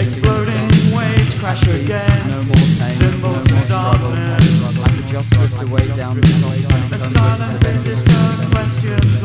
Exploding waves crash again. No more pain, I could just drift away down the silent visitor questions